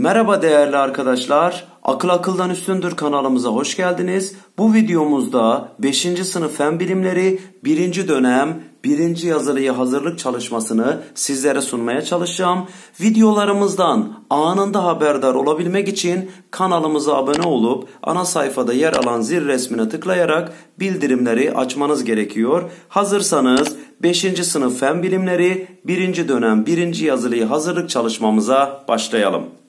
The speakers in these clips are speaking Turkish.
Merhaba değerli arkadaşlar. Akıl akıldan üstündür kanalımıza hoş geldiniz. Bu videomuzda 5. sınıf fen bilimleri 1. dönem 1. yazılıya hazırlık çalışmasını sizlere sunmaya çalışacağım. Videolarımızdan anında haberdar olabilmek için kanalımıza abone olup ana sayfada yer alan zil resmine tıklayarak bildirimleri açmanız gerekiyor. Hazırsanız 5. sınıf fen bilimleri 1. dönem 1. yazılıya hazırlık çalışmamıza başlayalım.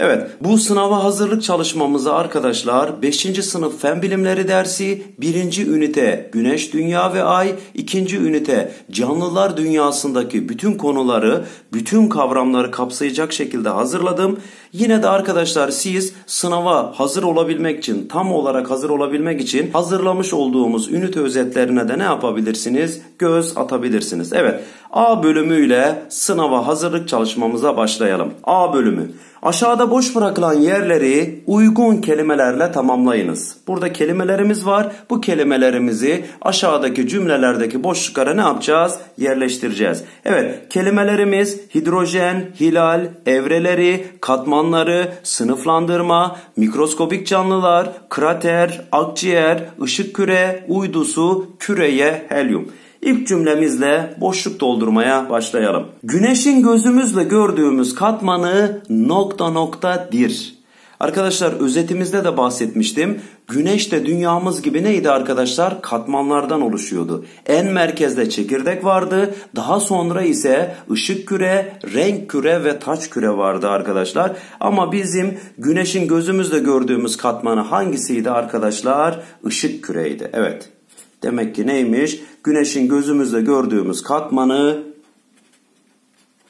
Evet bu sınava hazırlık çalışmamızı arkadaşlar 5. sınıf fen bilimleri dersi 1. ünite güneş dünya ve ay 2. ünite canlılar dünyasındaki bütün konuları bütün kavramları kapsayacak şekilde hazırladım. Yine de arkadaşlar siz sınava hazır olabilmek için tam olarak hazır olabilmek için hazırlamış olduğumuz ünite özetlerine de ne yapabilirsiniz? Göz atabilirsiniz. Evet A bölümüyle sınava hazırlık çalışmamıza başlayalım. A bölümü Aşağıda boş bırakılan yerleri uygun kelimelerle tamamlayınız. Burada kelimelerimiz var. Bu kelimelerimizi aşağıdaki cümlelerdeki boşluklara ne yapacağız? Yerleştireceğiz. Evet kelimelerimiz hidrojen, hilal, evreleri, katmanları, sınıflandırma, mikroskobik canlılar, krater, akciğer, ışık küre, uydusu, küreye, helyum. İlk cümlemizle boşluk doldurmaya başlayalım. Güneşin gözümüzle gördüğümüz katmanı nokta nokta dir. Arkadaşlar özetimizde de bahsetmiştim. Güneş de dünyamız gibi neydi arkadaşlar? Katmanlardan oluşuyordu. En merkezde çekirdek vardı. Daha sonra ise ışık küre, renk küre ve taç küre vardı arkadaşlar. Ama bizim güneşin gözümüzle gördüğümüz katmanı hangisiydi arkadaşlar? Işık küreydi. Evet. Demek ki neymiş? Güneşin gözümüzle gördüğümüz katmanı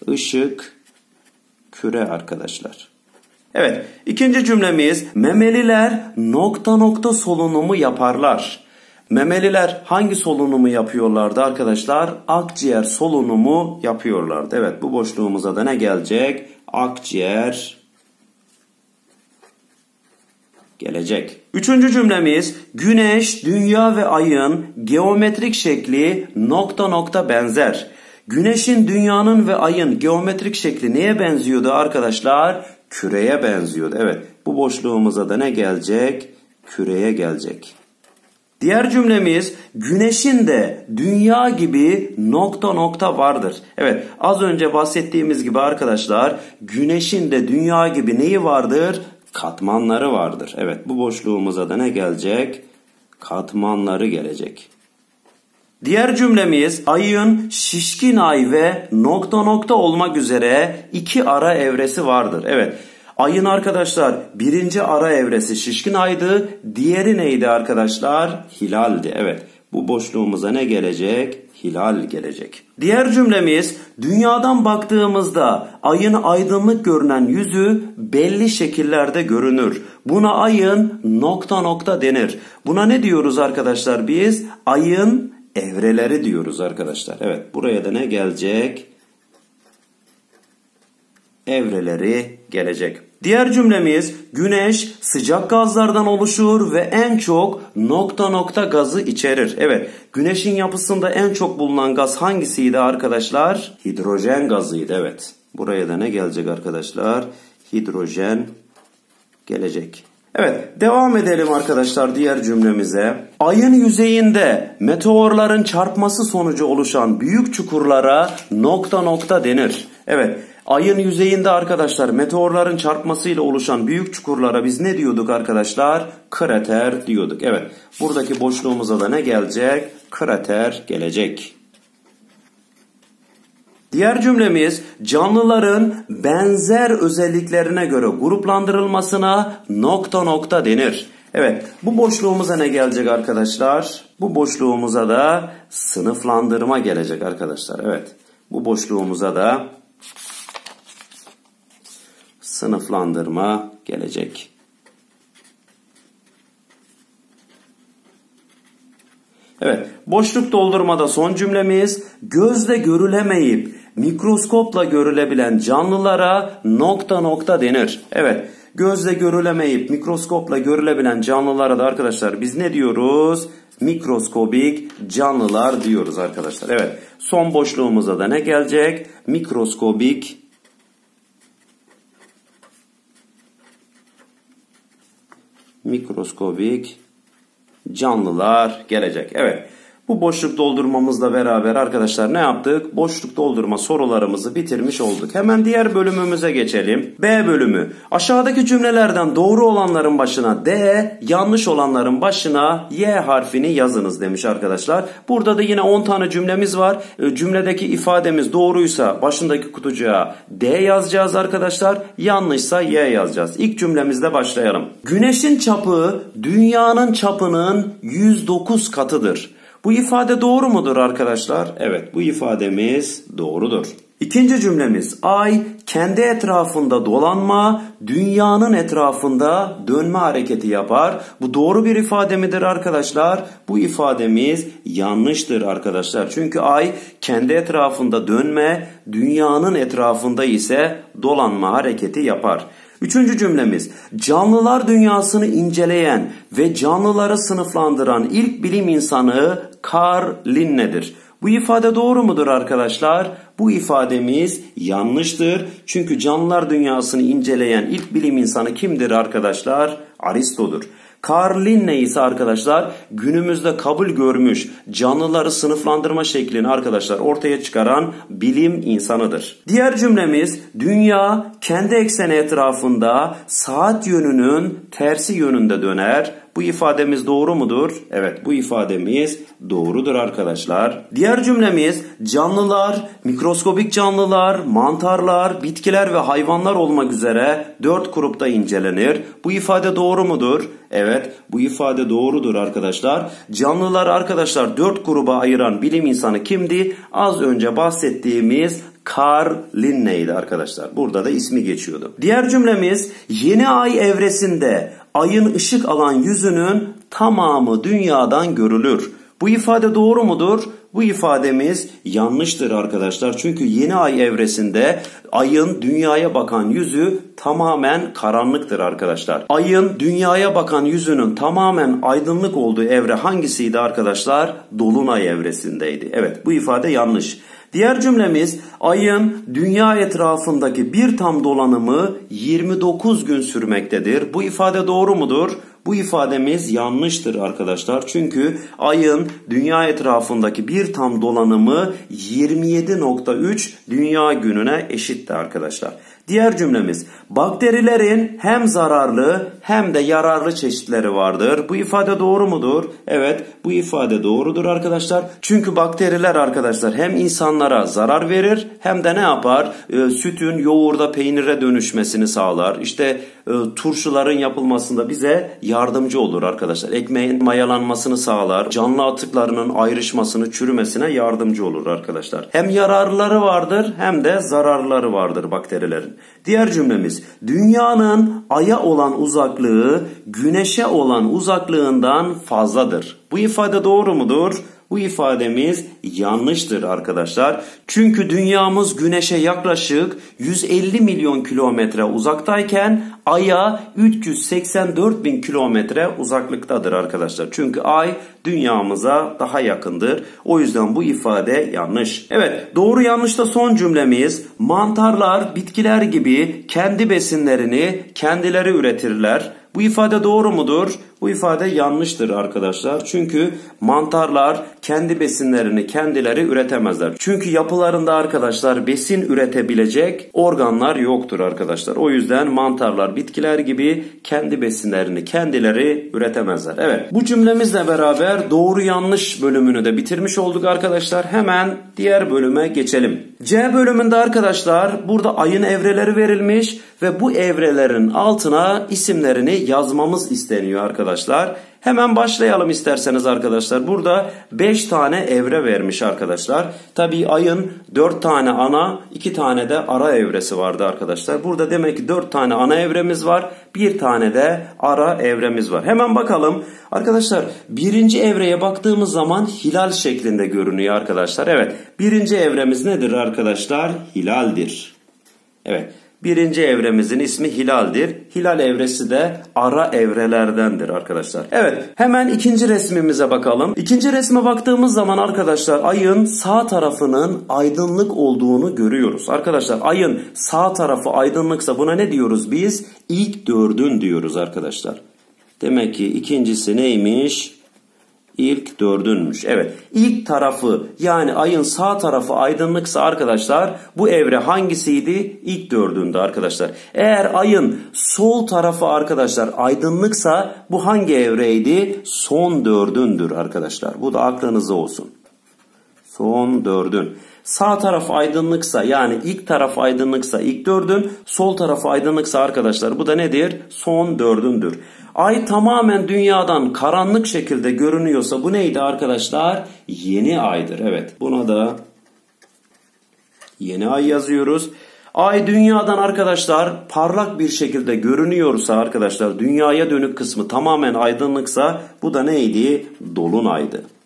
ışık küre arkadaşlar. Evet ikinci cümlemiz memeliler nokta nokta solunumu yaparlar. Memeliler hangi solunumu yapıyorlardı arkadaşlar? Akciğer solunumu yapıyorlardı. Evet bu boşluğumuza da ne gelecek? Akciğer gelecek. Üçüncü cümlemiz güneş, dünya ve ayın geometrik şekli nokta nokta benzer. Güneşin, dünyanın ve ayın geometrik şekli neye benziyordu arkadaşlar? Küreye benziyordu. Evet bu boşluğumuza da ne gelecek? Küreye gelecek. Diğer cümlemiz güneşin de dünya gibi nokta nokta vardır. Evet az önce bahsettiğimiz gibi arkadaşlar güneşin de dünya gibi neyi vardır? Katmanları vardır. Evet bu boşluğumuza da ne gelecek? Katmanları gelecek. Diğer cümlemiz ayın şişkin ay ve nokta nokta olmak üzere iki ara evresi vardır. Evet ayın arkadaşlar birinci ara evresi şişkin aydı. Diğeri neydi arkadaşlar? Hilaldi. Evet bu boşluğumuza ne gelecek? hilal gelecek. Diğer cümlemiz dünyadan baktığımızda ayın aydınlık görünen yüzü belli şekillerde görünür. Buna ayın nokta nokta denir. Buna ne diyoruz arkadaşlar biz? Ayın evreleri diyoruz arkadaşlar. Evet buraya da ne gelecek? Evreleri gelecek. Diğer cümlemiz güneş sıcak gazlardan oluşur ve en çok nokta nokta gazı içerir. Evet güneşin yapısında en çok bulunan gaz hangisiydi arkadaşlar? Hidrojen gazıydı evet. Buraya da ne gelecek arkadaşlar? Hidrojen gelecek. Evet devam edelim arkadaşlar diğer cümlemize. Ayın yüzeyinde meteorların çarpması sonucu oluşan büyük çukurlara nokta nokta denir. Evet Ayın yüzeyinde arkadaşlar meteorların çarpmasıyla oluşan büyük çukurlara biz ne diyorduk arkadaşlar? Krater diyorduk. Evet buradaki boşluğumuza da ne gelecek? Krater gelecek. Diğer cümlemiz canlıların benzer özelliklerine göre gruplandırılmasına nokta nokta denir. Evet bu boşluğumuza ne gelecek arkadaşlar? Bu boşluğumuza da sınıflandırma gelecek arkadaşlar. Evet bu boşluğumuza da sınıflandırma gelecek. Evet, boşluk doldurmada son cümlemiz gözle görülemeyip mikroskopla görülebilen canlılara nokta nokta denir. Evet, gözle görülemeyip mikroskopla görülebilen canlılara da arkadaşlar biz ne diyoruz? Mikroskobik canlılar diyoruz arkadaşlar. Evet, son boşluğumuza da ne gelecek? Mikroskobik mikroskobik canlılar gelecek. Evet. Bu boşluk doldurmamızla beraber arkadaşlar ne yaptık? Boşluk doldurma sorularımızı bitirmiş olduk. Hemen diğer bölümümüze geçelim. B bölümü. Aşağıdaki cümlelerden doğru olanların başına D, yanlış olanların başına Y harfini yazınız demiş arkadaşlar. Burada da yine 10 tane cümlemiz var. E, cümledeki ifademiz doğruysa başındaki kutucuğa D yazacağız arkadaşlar. Yanlışsa Y yazacağız. İlk cümlemizle başlayalım. Güneşin çapı dünyanın çapının 109 katıdır. Bu ifade doğru mudur arkadaşlar? Evet bu ifademiz doğrudur. İkinci cümlemiz ay kendi etrafında dolanma, dünyanın etrafında dönme hareketi yapar. Bu doğru bir ifade midir arkadaşlar? Bu ifademiz yanlıştır arkadaşlar. Çünkü ay kendi etrafında dönme, dünyanın etrafında ise dolanma hareketi yapar. Üçüncü cümlemiz canlılar dünyasını inceleyen ve canlıları sınıflandıran ilk bilim insanı Carl Linne'dir. Bu ifade doğru mudur arkadaşlar? Bu ifademiz yanlıştır. Çünkü canlılar dünyasını inceleyen ilk bilim insanı kimdir arkadaşlar? Aristo'dur. Carl Linne ise arkadaşlar günümüzde kabul görmüş canlıları sınıflandırma şeklini arkadaşlar ortaya çıkaran bilim insanıdır. Diğer cümlemiz dünya kendi ekseni etrafında saat yönünün tersi yönünde döner. Bu ifademiz doğru mudur? Evet bu ifademiz doğrudur arkadaşlar. Diğer cümlemiz canlılar, mikroskobik canlılar, mantarlar, bitkiler ve hayvanlar olmak üzere dört grupta incelenir. Bu ifade doğru mudur? Evet bu ifade doğrudur arkadaşlar. Canlılar arkadaşlar dört gruba ayıran bilim insanı kimdi? Az önce bahsettiğimiz Carl Linney'di arkadaşlar. Burada da ismi geçiyordu. Diğer cümlemiz yeni ay evresinde ayın ışık alan yüzünün tamamı dünyadan görülür. Bu ifade doğru mudur? Bu ifademiz yanlıştır arkadaşlar. Çünkü yeni ay evresinde ayın dünyaya bakan yüzü tamamen karanlıktır arkadaşlar. Ayın dünyaya bakan yüzünün tamamen aydınlık olduğu evre hangisiydi arkadaşlar? Dolunay evresindeydi. Evet bu ifade yanlış. Diğer cümlemiz ayın dünya etrafındaki bir tam dolanımı 29 gün sürmektedir. Bu ifade doğru mudur? Bu ifademiz yanlıştır arkadaşlar. Çünkü ayın dünya etrafındaki bir tam dolanımı 27.3 dünya gününe eşitti arkadaşlar. Diğer cümlemiz bakterilerin hem zararlı hem de yararlı çeşitleri vardır. Bu ifade doğru mudur? Evet bu ifade doğrudur arkadaşlar. Çünkü bakteriler arkadaşlar hem insanlara zarar verir hem de ne yapar? E, sütün yoğurda peynire dönüşmesini sağlar. İşte e, turşuların yapılmasında bize yardımcı olur arkadaşlar. Ekmeğin mayalanmasını sağlar. Canlı atıklarının ayrışmasını, çürümesine yardımcı olur arkadaşlar. Hem yararları vardır hem de zararları vardır bakterilerin. Diğer cümlemiz dünyanın aya olan uzaklığı güneşe olan uzaklığından fazladır. Bu ifade doğru mudur? Bu ifademiz yanlıştır arkadaşlar. Çünkü dünyamız güneşe yaklaşık 150 milyon kilometre uzaktayken aya 384 bin kilometre uzaklıktadır arkadaşlar. Çünkü ay dünyamıza daha yakındır. O yüzden bu ifade yanlış. Evet doğru yanlış da son cümlemiz mantarlar bitkiler gibi kendi besinlerini kendileri üretirler. Bu ifade doğru mudur? Bu ifade yanlıştır arkadaşlar. Çünkü mantarlar kendi besinlerini kendileri üretemezler. Çünkü yapılarında arkadaşlar besin üretebilecek organlar yoktur arkadaşlar. O yüzden mantarlar bitkiler gibi kendi besinlerini kendileri üretemezler. Evet bu cümlemizle beraber doğru yanlış bölümünü de bitirmiş olduk arkadaşlar. Hemen diğer bölüme geçelim. C bölümünde arkadaşlar burada ayın evreleri verilmiş ve bu evrelerin altına isimlerini yazmamız isteniyor arkadaşlar. Hemen başlayalım isterseniz arkadaşlar. Burada 5 tane evre vermiş arkadaşlar. Tabii ayın 4 tane ana 2 tane de ara evresi vardı arkadaşlar. Burada demek ki 4 tane ana evremiz var. 1 tane de ara evremiz var. Hemen bakalım. Arkadaşlar birinci evreye baktığımız zaman hilal şeklinde görünüyor arkadaşlar. Evet birinci evremiz nedir arkadaşlar? Hilaldir. Evet. Birinci evremizin ismi hilaldir. Hilal evresi de ara evrelerdendir arkadaşlar. Evet hemen ikinci resmimize bakalım. İkinci resme baktığımız zaman arkadaşlar ayın sağ tarafının aydınlık olduğunu görüyoruz. Arkadaşlar ayın sağ tarafı aydınlıksa buna ne diyoruz biz? İlk dördün diyoruz arkadaşlar. Demek ki ikincisi neymiş? İlk dördünmüş. Evet ilk tarafı yani ayın sağ tarafı aydınlıksa arkadaşlar bu evre hangisiydi? İlk dördünde arkadaşlar. Eğer ayın sol tarafı arkadaşlar aydınlıksa bu hangi evreydi? Son dördündür arkadaşlar. Bu da aklınızda olsun. Son dördün. Sağ taraf aydınlıksa yani ilk taraf aydınlıksa ilk dördün, sol taraf aydınlıksa arkadaşlar bu da nedir? Son dördündür. Ay tamamen dünyadan karanlık şekilde görünüyorsa bu neydi arkadaşlar? Yeni aydır. Evet buna da yeni ay yazıyoruz. Ay dünyadan arkadaşlar parlak bir şekilde görünüyorsa arkadaşlar dünyaya dönük kısmı tamamen aydınlıksa bu da neydi? Dolunaydı.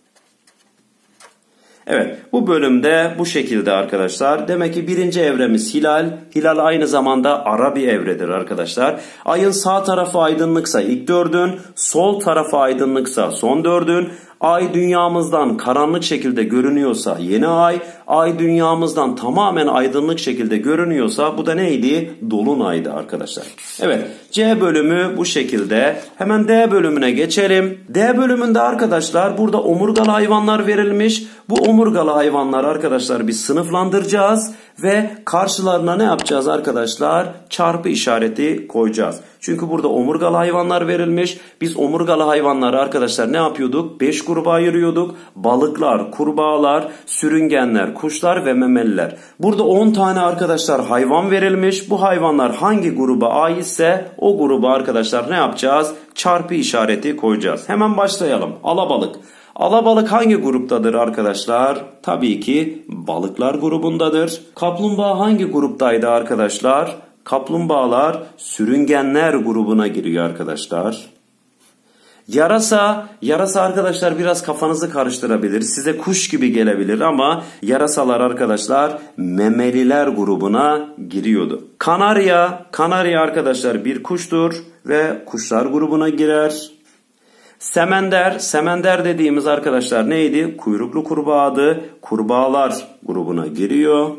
Evet bu bölümde bu şekilde arkadaşlar. Demek ki birinci evremiz hilal. Hilal aynı zamanda ara bir evredir arkadaşlar. Ayın sağ tarafı aydınlıksa ilk dördün, sol tarafı aydınlıksa son dördün, Ay dünyamızdan karanlık şekilde görünüyorsa yeni ay, ay dünyamızdan tamamen aydınlık şekilde görünüyorsa bu da neydi? Dolunaydı arkadaşlar. Evet C bölümü bu şekilde. Hemen D bölümüne geçelim. D bölümünde arkadaşlar burada omurgalı hayvanlar verilmiş. Bu omurgalı hayvanlar arkadaşlar biz sınıflandıracağız ve karşılarına ne yapacağız arkadaşlar? Çarpı işareti koyacağız. Çünkü burada omurgalı hayvanlar verilmiş. Biz omurgalı hayvanları arkadaşlar ne yapıyorduk? 5 gruba ayırıyorduk. Balıklar, kurbağalar, sürüngenler, kuşlar ve memeliler. Burada 10 tane arkadaşlar hayvan verilmiş. Bu hayvanlar hangi gruba aitse o gruba arkadaşlar ne yapacağız? Çarpı işareti koyacağız. Hemen başlayalım. Alabalık. Alabalık hangi gruptadır arkadaşlar? Tabii ki balıklar grubundadır. Kaplumbağa hangi gruptaydı arkadaşlar? Kaplumbağalar sürüngenler grubuna giriyor arkadaşlar. Yarasa, yarasa arkadaşlar biraz kafanızı karıştırabilir. Size kuş gibi gelebilir ama yarasalar arkadaşlar memeliler grubuna giriyordu. Kanarya, kanarya arkadaşlar bir kuştur ve kuşlar grubuna girer. Semender, semender dediğimiz arkadaşlar neydi? Kuyruklu kurbağadı. Kurbağalar grubuna giriyor.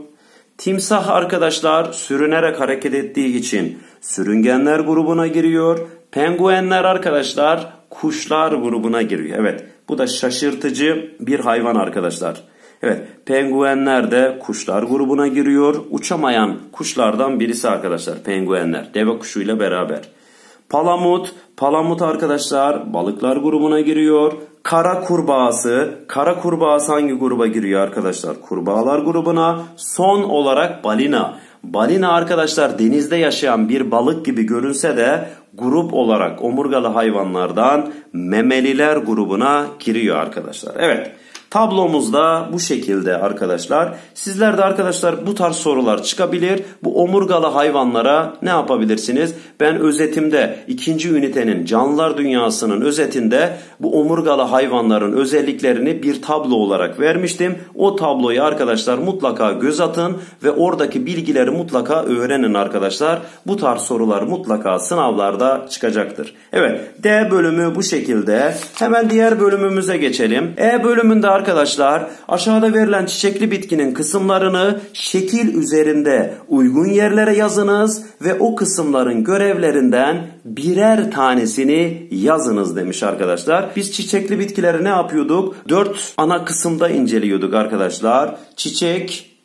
Timsah arkadaşlar sürünerek hareket ettiği için sürüngenler grubuna giriyor. Penguenler arkadaşlar kuşlar grubuna giriyor. Evet bu da şaşırtıcı bir hayvan arkadaşlar. Evet penguenler de kuşlar grubuna giriyor. Uçamayan kuşlardan birisi arkadaşlar penguenler deve kuşuyla beraber. Palamut, palamut arkadaşlar balıklar grubuna giriyor. Kara kurbağası, kara kurbağası hangi gruba giriyor arkadaşlar? Kurbağalar grubuna. Son olarak balina. Balina arkadaşlar denizde yaşayan bir balık gibi görünse de grup olarak omurgalı hayvanlardan memeliler grubuna giriyor arkadaşlar. Evet. Tablomuzda bu şekilde arkadaşlar. Sizler de arkadaşlar bu tarz sorular çıkabilir. Bu omurgalı hayvanlara ne yapabilirsiniz? Ben özetimde ikinci ünitenin canlılar dünyasının özetinde bu omurgalı hayvanların özelliklerini bir tablo olarak vermiştim. O tabloyu arkadaşlar mutlaka göz atın ve oradaki bilgileri mutlaka öğrenin arkadaşlar. Bu tarz sorular mutlaka sınavlarda çıkacaktır. Evet D bölümü bu şekilde. Hemen diğer bölümümüze geçelim. E bölümünde arkadaşlar aşağıda verilen çiçekli bitkinin kısımlarını şekil üzerinde uygun yerlere yazınız ve o kısımların görevlerinden birer tanesini yazınız demiş arkadaşlar. Biz çiçekli bitkileri ne yapıyorduk? Dört ana kısımda inceliyorduk arkadaşlar. Çiçek,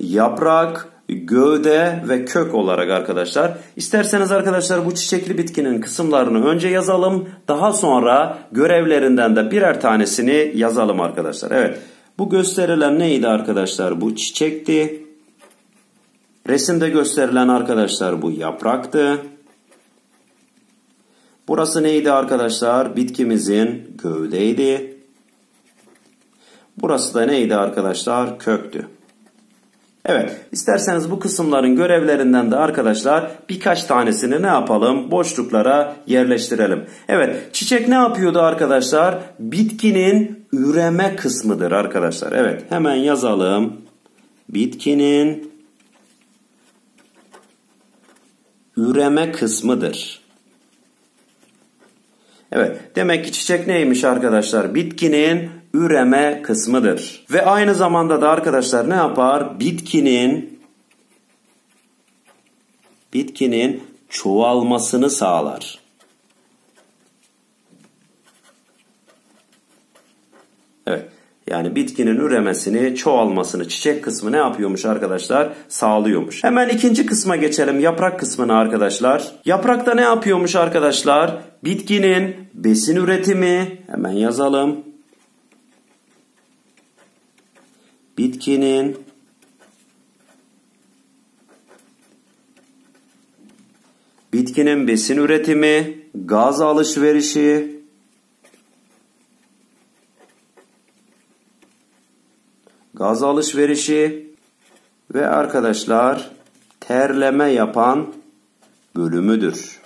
yaprak, gövde ve kök olarak arkadaşlar. İsterseniz arkadaşlar bu çiçekli bitkinin kısımlarını önce yazalım. Daha sonra görevlerinden de birer tanesini yazalım arkadaşlar. Evet bu gösterilen neydi arkadaşlar? Bu çiçekti. Resimde gösterilen arkadaşlar bu yapraktı. Burası neydi arkadaşlar? Bitkimizin gövdeydi. Burası da neydi arkadaşlar? Köktü. Evet isterseniz bu kısımların görevlerinden de arkadaşlar birkaç tanesini ne yapalım boşluklara yerleştirelim. Evet çiçek ne yapıyordu arkadaşlar? Bitkinin üreme kısmıdır arkadaşlar. Evet hemen yazalım. Bitkinin üreme kısmıdır. Evet demek ki çiçek neymiş arkadaşlar? Bitkinin üreme kısmıdır. Ve aynı zamanda da arkadaşlar ne yapar? Bitkinin bitkinin çoğalmasını sağlar. Evet. Yani bitkinin üremesini, çoğalmasını, çiçek kısmı ne yapıyormuş arkadaşlar? Sağlıyormuş. Hemen ikinci kısma geçelim. Yaprak kısmına arkadaşlar. Yaprakta ne yapıyormuş arkadaşlar? Bitkinin besin üretimi, hemen yazalım. Bitkinin bitkinin besin üretimi, gaz alışverişi, gaz alışverişi ve arkadaşlar terleme yapan bölümüdür.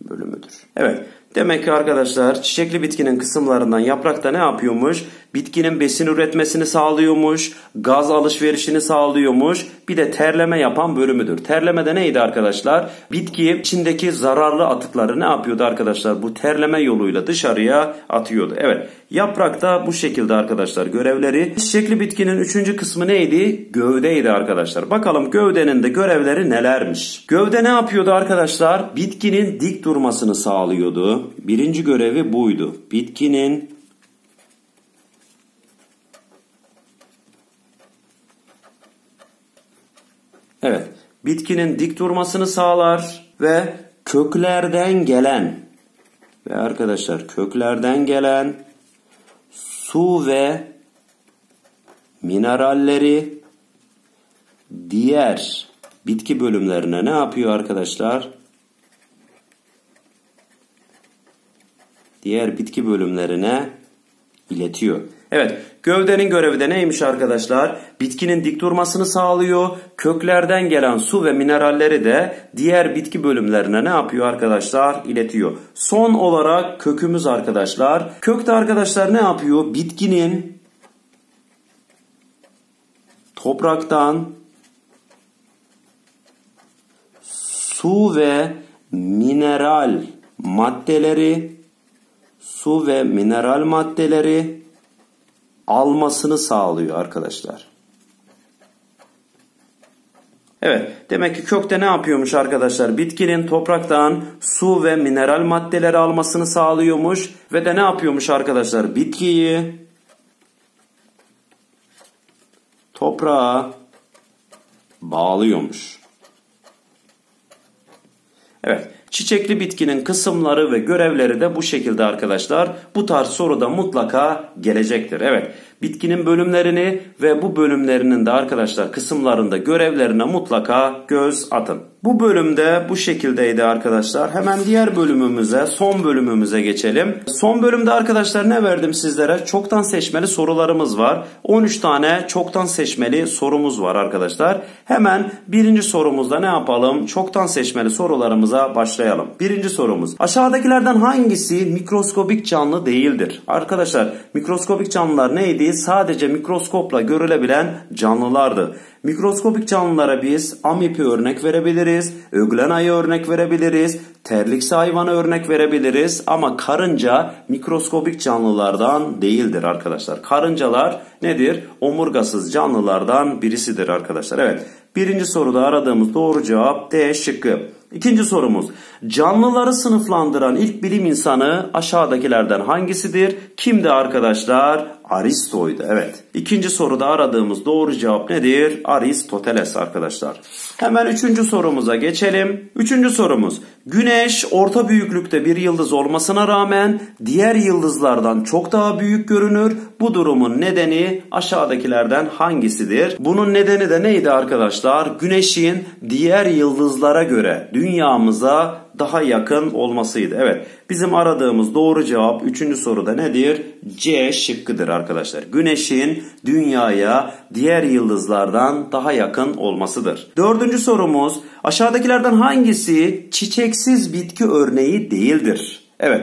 Bölümüdür. Evet. Demek ki arkadaşlar çiçekli bitkinin kısımlarından yaprakta ne yapıyormuş? Bitkinin besin üretmesini sağlıyormuş, gaz alışverişini sağlıyormuş, bir de terleme yapan bölümüdür. Terleme de neydi arkadaşlar? Bitki içindeki zararlı atıkları ne yapıyordu arkadaşlar? Bu terleme yoluyla dışarıya atıyordu. Evet yaprakta bu şekilde arkadaşlar görevleri. Çiçekli bitkinin üçüncü kısmı neydi? Gövdeydi arkadaşlar. Bakalım gövdenin de görevleri nelermiş? Gövde ne yapıyordu arkadaşlar? Bitkinin dik durmasını sağlıyordu. Birinci görevi buydu. Bitkinin Evet, bitkinin dik durmasını sağlar ve köklerden gelen ve arkadaşlar köklerden gelen su ve mineralleri diğer bitki bölümlerine ne yapıyor arkadaşlar? Diğer bitki bölümlerine iletiyor. Evet gövdenin görevi de neymiş arkadaşlar? Bitkinin dik durmasını sağlıyor. Köklerden gelen su ve mineralleri de diğer bitki bölümlerine ne yapıyor arkadaşlar? İletiyor. Son olarak kökümüz arkadaşlar. Kökte arkadaşlar ne yapıyor? Bitkinin topraktan su ve mineral maddeleri su ve mineral maddeleri almasını sağlıyor arkadaşlar. Evet demek ki kökte ne yapıyormuş arkadaşlar? Bitkinin topraktan su ve mineral maddeleri almasını sağlıyormuş ve de ne yapıyormuş arkadaşlar? Bitkiyi toprağa bağlıyormuş. Evet Çiçekli bitkinin kısımları ve görevleri de bu şekilde arkadaşlar. Bu tarz soruda mutlaka gelecektir. Evet bitkinin bölümlerini ve bu bölümlerinin de arkadaşlar kısımlarında görevlerine mutlaka göz atın. Bu bölümde bu şekildeydi arkadaşlar. Hemen diğer bölümümüze, son bölümümüze geçelim. Son bölümde arkadaşlar ne verdim sizlere? Çoktan seçmeli sorularımız var. 13 tane çoktan seçmeli sorumuz var arkadaşlar. Hemen birinci sorumuzda ne yapalım? Çoktan seçmeli sorularımıza başlayalım. Birinci sorumuz. Aşağıdakilerden hangisi mikroskobik canlı değildir? Arkadaşlar mikroskobik canlılar neydi? Sadece mikroskopla görülebilen canlılardı. Mikroskopik canlılara biz amipi örnek verebiliriz, öglenayı örnek verebiliriz, terliksi hayvanı örnek verebiliriz ama karınca mikroskobik canlılardan değildir arkadaşlar. Karıncalar nedir? Omurgasız canlılardan birisidir arkadaşlar. Evet birinci soruda aradığımız doğru cevap D şıkkı. İkinci sorumuz. Canlıları sınıflandıran ilk bilim insanı aşağıdakilerden hangisidir? Kimdi arkadaşlar? Aristo'ydu. Evet. İkinci soruda aradığımız doğru cevap nedir? Aristoteles arkadaşlar. Hemen üçüncü sorumuza geçelim. Üçüncü sorumuz. Güneş orta büyüklükte bir yıldız olmasına rağmen diğer yıldızlardan çok daha büyük görünür. Bu durumun nedeni aşağıdakilerden hangisidir? Bunun nedeni de neydi arkadaşlar? Güneşin diğer yıldızlara göre dünyamıza daha yakın olmasıydı. Evet bizim aradığımız doğru cevap 3. soruda nedir? C şıkkıdır arkadaşlar. Güneşin dünyaya diğer yıldızlardan daha yakın olmasıdır. Dördüncü sorumuz aşağıdakilerden hangisi çiçeksiz bitki örneği değildir? Evet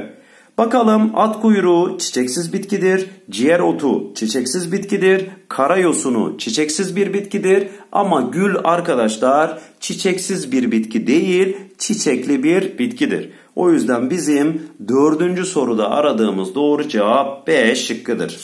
Bakalım at kuyruğu çiçeksiz bitkidir, ciğer otu çiçeksiz bitkidir, kara yosunu çiçeksiz bir bitkidir ama gül arkadaşlar çiçeksiz bir bitki değil, çiçekli bir bitkidir. O yüzden bizim dördüncü soruda aradığımız doğru cevap B şıkkıdır.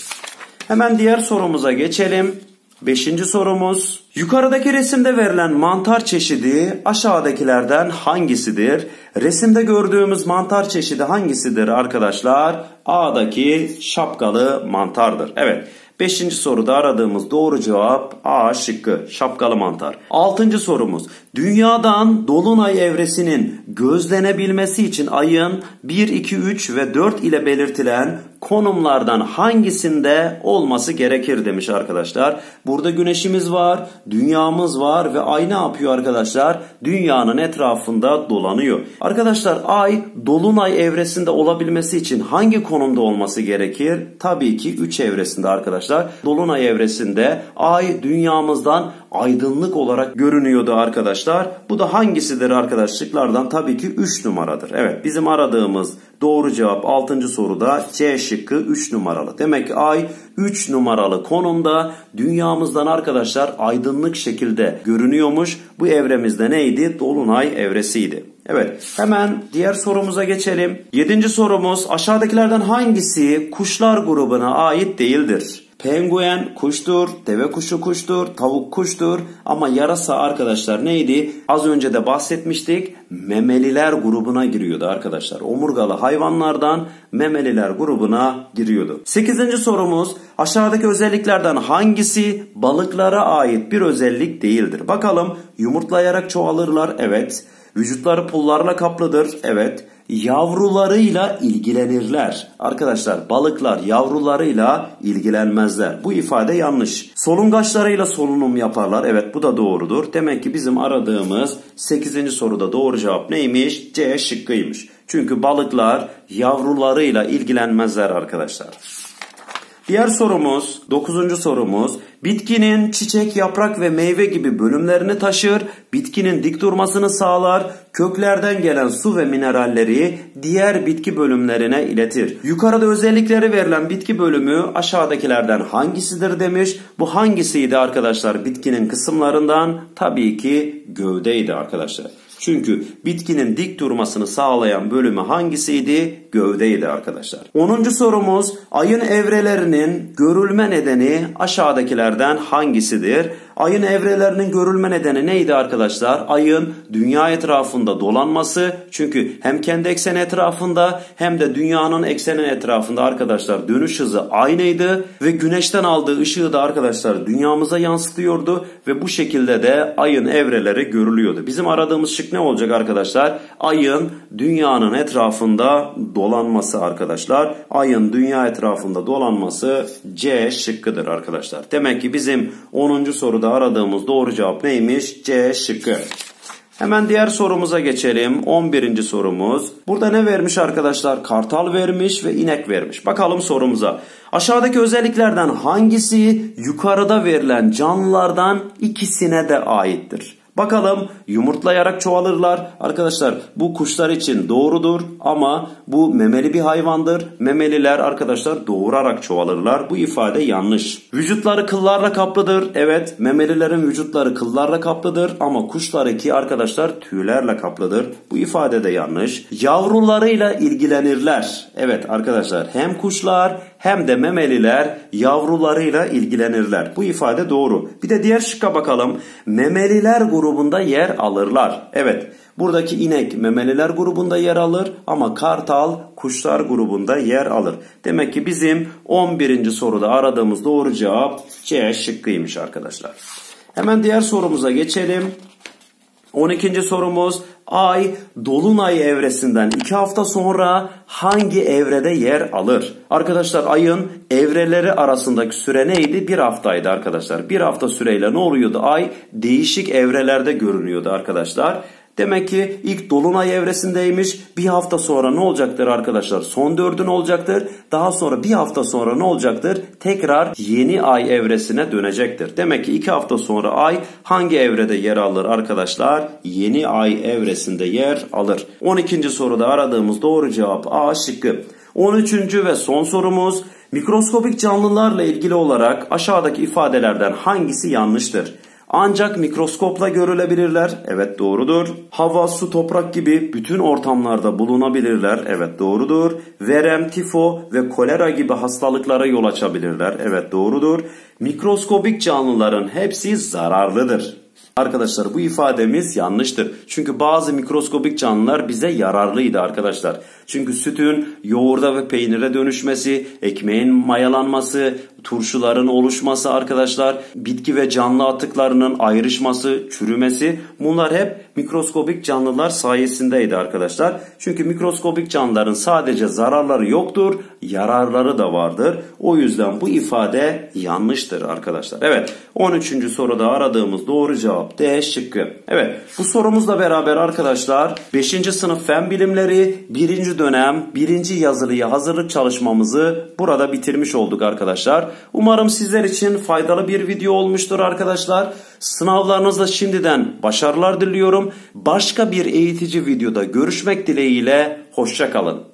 Hemen diğer sorumuza geçelim. Beşinci sorumuz. Yukarıdaki resimde verilen mantar çeşidi aşağıdakilerden hangisidir? Resimde gördüğümüz mantar çeşidi hangisidir arkadaşlar? A'daki şapkalı mantardır. Evet. Beşinci soruda aradığımız doğru cevap A şıkkı şapkalı mantar. Altıncı sorumuz. Dünyadan Dolunay evresinin gözlenebilmesi için ayın 1, 2, 3 ve 4 ile belirtilen konumlardan hangisinde olması gerekir demiş arkadaşlar. Burada güneşimiz var, dünyamız var ve ay ne yapıyor arkadaşlar? Dünyanın etrafında dolanıyor. Arkadaşlar ay dolunay evresinde olabilmesi için hangi konumda olması gerekir? Tabii ki 3 evresinde arkadaşlar. Dolunay evresinde ay dünyamızdan aydınlık olarak görünüyordu arkadaşlar. Bu da hangisidir arkadaşlıklardan? Tabii ki 3 numaradır. Evet bizim aradığımız doğru cevap 6. soruda C şıkkı 3 numaralı. Demek ki ay 3 numaralı konumda dünyamızdan arkadaşlar aydınlık şekilde görünüyormuş. Bu evremizde neydi? Dolunay evresiydi. Evet hemen diğer sorumuza geçelim. Yedinci sorumuz aşağıdakilerden hangisi kuşlar grubuna ait değildir? Penguen kuştur, deve kuşu kuştur, tavuk kuştur ama yarasa arkadaşlar neydi? Az önce de bahsetmiştik. Memeliler grubuna giriyordu arkadaşlar. Omurgalı hayvanlardan memeliler grubuna giriyordu. Sekizinci sorumuz aşağıdaki özelliklerden hangisi balıklara ait bir özellik değildir? Bakalım yumurtlayarak çoğalırlar. Evet. Vücutları pullarla kaplıdır. Evet. Yavrularıyla ilgilenirler. Arkadaşlar balıklar yavrularıyla ilgilenmezler. Bu ifade yanlış. Solungaçlarıyla solunum yaparlar. Evet bu da doğrudur. Demek ki bizim aradığımız 8. soruda doğru cevap neymiş? C şıkkıymış. Çünkü balıklar yavrularıyla ilgilenmezler arkadaşlar. Diğer sorumuz, dokuzuncu sorumuz. Bitkinin çiçek, yaprak ve meyve gibi bölümlerini taşır, bitkinin dik durmasını sağlar, köklerden gelen su ve mineralleri diğer bitki bölümlerine iletir. Yukarıda özellikleri verilen bitki bölümü aşağıdakilerden hangisidir demiş. Bu hangisiydi arkadaşlar bitkinin kısımlarından? Tabii ki gövdeydi arkadaşlar. Çünkü bitkinin dik durmasını sağlayan bölümü hangisiydi? Gövdeydi arkadaşlar. 10. sorumuz ayın evrelerinin görülme nedeni aşağıdakilerden hangisidir? Ayın evrelerinin görülme nedeni neydi arkadaşlar? Ayın dünya etrafında dolanması. Çünkü hem kendi ekseni etrafında hem de dünyanın ekseni etrafında arkadaşlar dönüş hızı aynıydı. Ve güneşten aldığı ışığı da arkadaşlar dünyamıza yansıtıyordu. Ve bu şekilde de ayın evreleri görülüyordu. Bizim aradığımız şık ne olacak arkadaşlar? Ayın dünyanın etrafında dolanması arkadaşlar. Ayın dünya etrafında dolanması C şıkkıdır arkadaşlar. Demek ki bizim 10. soruda aradığımız doğru cevap neymiş? C şıkkı. Hemen diğer sorumuza geçelim. 11. sorumuz. Burada ne vermiş arkadaşlar? Kartal vermiş ve inek vermiş. Bakalım sorumuza. Aşağıdaki özelliklerden hangisi yukarıda verilen canlılardan ikisine de aittir? Bakalım yumurtlayarak çoğalırlar. Arkadaşlar bu kuşlar için doğrudur ama bu memeli bir hayvandır. Memeliler arkadaşlar doğurarak çoğalırlar. Bu ifade yanlış. Vücutları kıllarla kaplıdır. Evet memelilerin vücutları kıllarla kaplıdır ama kuşlarınki arkadaşlar tüylerle kaplıdır. Bu ifade de yanlış. Yavrularıyla ilgilenirler. Evet arkadaşlar hem kuşlar hem de memeliler yavrularıyla ilgilenirler. Bu ifade doğru. Bir de diğer şıkka bakalım. Memeliler grubunda yer alırlar. Evet buradaki inek memeliler grubunda yer alır ama kartal kuşlar grubunda yer alır. Demek ki bizim 11. soruda aradığımız doğru cevap C şıkkıymış arkadaşlar. Hemen diğer sorumuza geçelim. 12. sorumuz Ay dolunay evresinden 2 hafta sonra hangi evrede yer alır? Arkadaşlar ayın evreleri arasındaki süre neydi? Bir haftaydı arkadaşlar. Bir hafta süreyle ne oluyordu? Ay değişik evrelerde görünüyordu arkadaşlar. Demek ki ilk dolunay evresindeymiş. Bir hafta sonra ne olacaktır arkadaşlar? Son dördün olacaktır. Daha sonra bir hafta sonra ne olacaktır? Tekrar yeni ay evresine dönecektir. Demek ki iki hafta sonra ay hangi evrede yer alır arkadaşlar? Yeni ay evresinde yer alır. 12. soruda aradığımız doğru cevap A şıkkı. 13. ve son sorumuz mikroskopik canlılarla ilgili olarak aşağıdaki ifadelerden hangisi yanlıştır? Ancak mikroskopla görülebilirler. Evet doğrudur. Hava, su, toprak gibi bütün ortamlarda bulunabilirler. Evet doğrudur. Verem, tifo ve kolera gibi hastalıklara yol açabilirler. Evet doğrudur. Mikroskobik canlıların hepsi zararlıdır. Arkadaşlar bu ifademiz yanlıştır. Çünkü bazı mikroskobik canlılar bize yararlıydı arkadaşlar. Çünkü sütün yoğurda ve peynire dönüşmesi, ekmeğin mayalanması, turşuların oluşması arkadaşlar, bitki ve canlı atıklarının ayrışması, çürümesi bunlar hep mikroskobik canlılar sayesindeydi arkadaşlar. Çünkü mikroskobik canlıların sadece zararları yoktur, yararları da vardır. O yüzden bu ifade yanlıştır arkadaşlar. Evet 13. soruda aradığımız doğru cevap D şıkkı. Evet bu sorumuzla beraber arkadaşlar 5. sınıf fen bilimleri 1. dönem 1. yazılıya hazırlık çalışmamızı burada bitirmiş olduk arkadaşlar. Umarım sizler için faydalı bir video olmuştur arkadaşlar. Sınavlarınızda şimdiden başarılar diliyorum. Başka bir eğitici videoda görüşmek dileğiyle hoşçakalın.